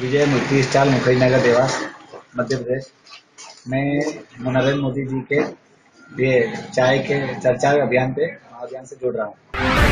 विजय मूर्ति stall Mukherjee Nagar Dewas, Madhya Pradesh. मैं नरेंद्र मोदी जी के लिए चाय के चर्चा अभियान पे, अभियान से जुड़ रहा हूँ।